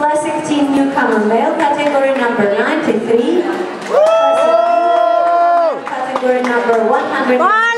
Classic Team Newcomer Male, category number 93. Category number 100.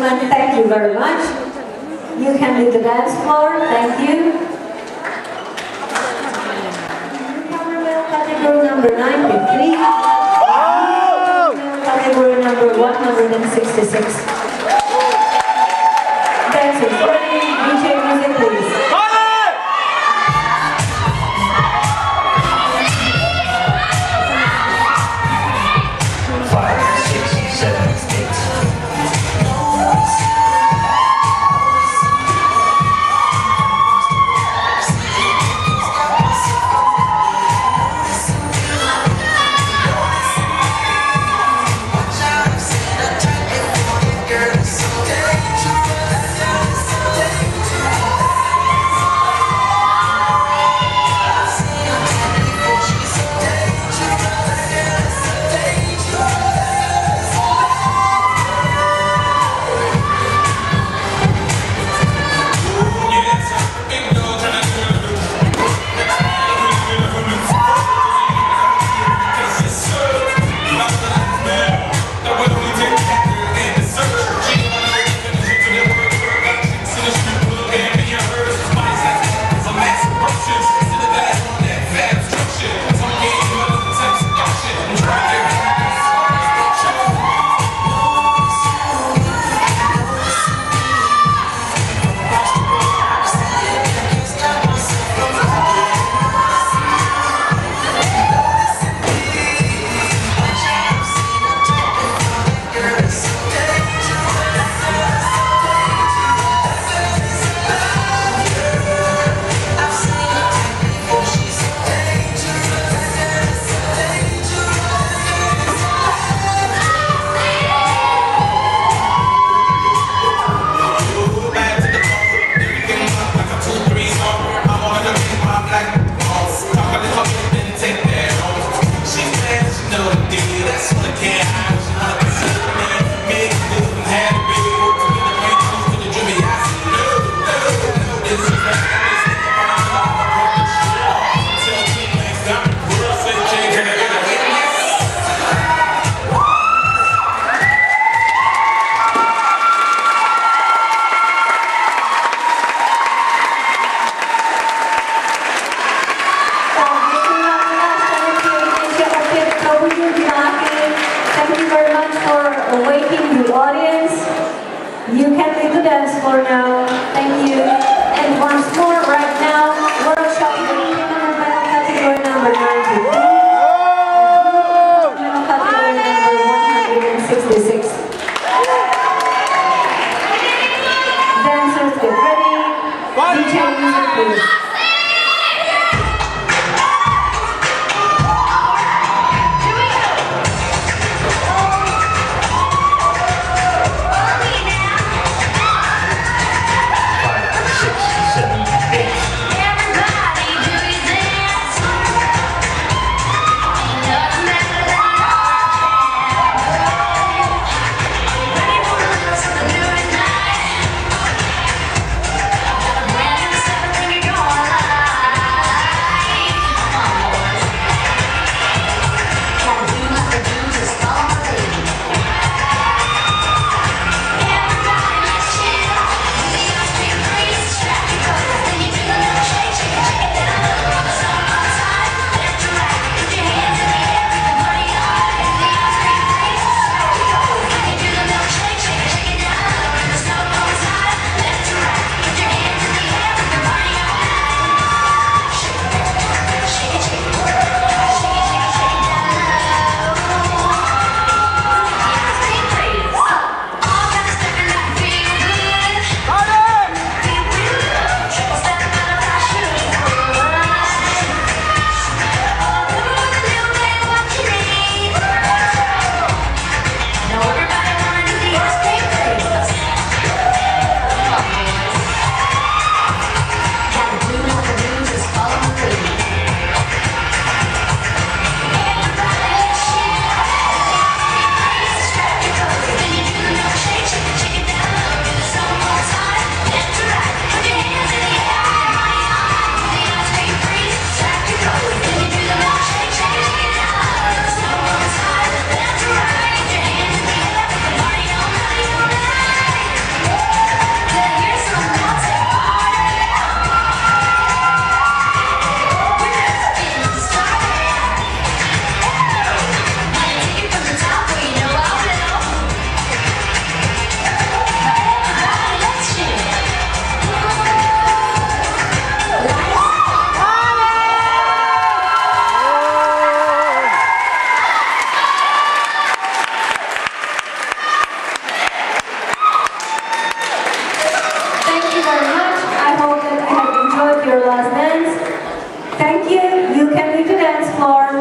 gentlemen, thank you very much. You can leave the dance floor. Thank you. Category number 93. Category number 166. awaken the audience. You can leave the dance floor now. Thank you. And once more. You. You can leave the dance floor.